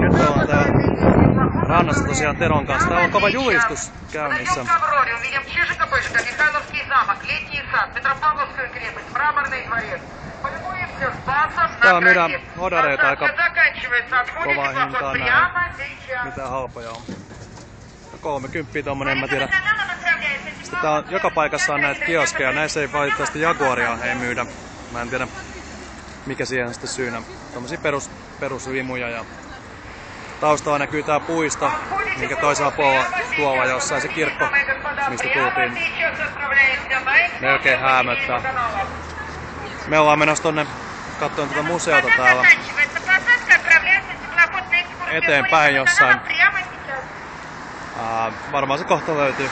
niin nyt ollaan täällä rannassa tosiaan Teron kanssa. Täällä on kova julistus käynnissä. Täällä myydään odareita aika kovaa hintaa näin. Mitä halpoja on. 30 tommonen, en mä tiedä. Sitten tää on, joka paikassa on näitä kioskeja. Näissä ei valitettavasti Jaguaria ei myydä. Mä en tiedä mikä siihen on sitten syynä. Tommosia perus, perusvimuja ja taustalla näkyy tää puisto, minkä toisella puolella tuolla jossain se kirkko, mistä tultiin. Melkein häämöttää. Me ollaan menossa tonne katsomaan tätä museota täällä eteenpäin jossain. Ää, varmaan se kohta löytyy.